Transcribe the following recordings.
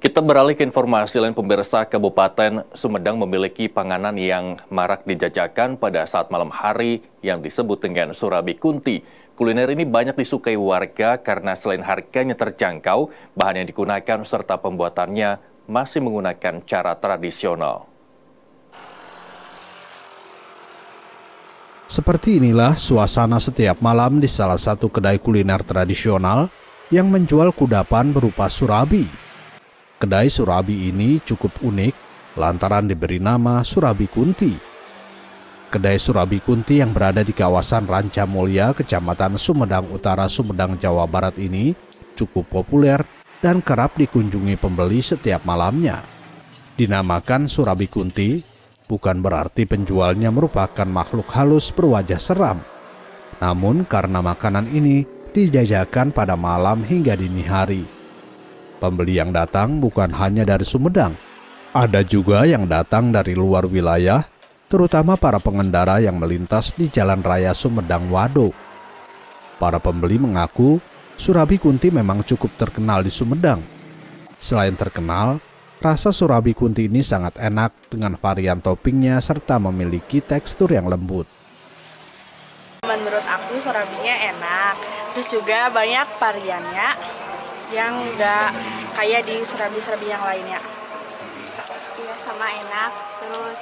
Kita beralih ke informasi lain pemirsa Kabupaten Sumedang memiliki panganan yang marak dijajakan pada saat malam hari yang disebut dengan surabi kunti. Kuliner ini banyak disukai warga karena selain harganya terjangkau, bahan yang digunakan serta pembuatannya masih menggunakan cara tradisional. Seperti inilah suasana setiap malam di salah satu kedai kuliner tradisional yang menjual kudapan berupa surabi. Kedai surabi ini cukup unik lantaran diberi nama Surabi Kunti. Kedai Surabi Kunti yang berada di kawasan Ranca Mulia, Kecamatan Sumedang Utara, Sumedang, Jawa Barat ini cukup populer dan kerap dikunjungi pembeli setiap malamnya. Dinamakan Surabi Kunti bukan berarti penjualnya merupakan makhluk halus berwajah seram. Namun karena makanan ini dijajakan pada malam hingga dini hari. Pembeli yang datang bukan hanya dari Sumedang, ada juga yang datang dari luar wilayah, terutama para pengendara yang melintas di Jalan Raya Sumedang Wado. Para pembeli mengaku Surabi Kunti memang cukup terkenal di Sumedang. Selain terkenal, rasa Surabi Kunti ini sangat enak dengan varian toppingnya serta memiliki tekstur yang lembut. Menurut aku surabinya enak, terus juga banyak variannya yang enggak kayak di serabi-serabi yang lainnya. Iya sama enak, terus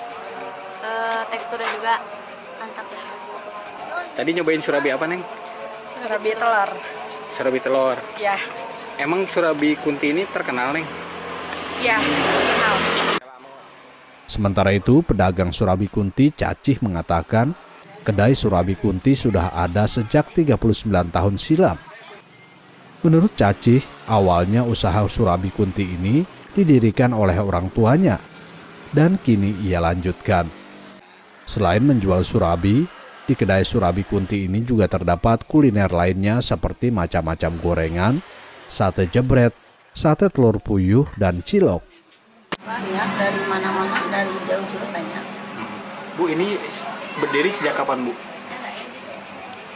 uh, teksturnya juga mantap lah. Tadi nyobain surabi apa neng? Surabi telur. Surabi telur. Ya. Emang surabi kunti ini terkenal neng? Iya terkenal. Sementara itu, pedagang surabi kunti Cacih mengatakan kedai surabi kunti sudah ada sejak 39 tahun silam Menurut Cacih, awalnya usaha Surabi Kunti ini didirikan oleh orang tuanya dan kini ia lanjutkan. Selain menjual surabi, di kedai Surabi Kunti ini juga terdapat kuliner lainnya seperti macam-macam gorengan, sate jebret, sate telur puyuh, dan cilok. Banyak dari mana-mana, dari jauh juga banyak. Bu, ini berdiri sejak kapan, Bu?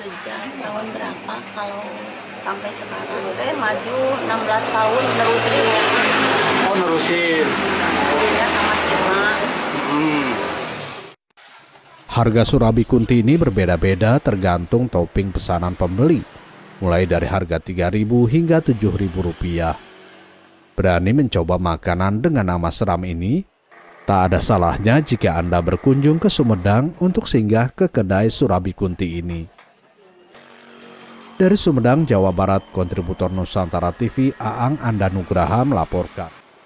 Sejak tahun berapa kalau sampai sekarang teh maju 16 tahun nerusin oh nerusin dulunya sama Sima hmm. Harga surabi kunti ini berbeda-beda tergantung topping pesanan pembeli, mulai dari harga 3.000 hingga 7.000 rupiah. Berani mencoba makanan dengan nama seram ini? Tak ada salahnya jika Anda berkunjung ke Sumedang untuk singgah ke kedai surabi kunti ini. Dari Sumedang, Jawa Barat, kontributor Nusantara TV Aang Anda Nugraha melaporkan.